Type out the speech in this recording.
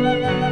Música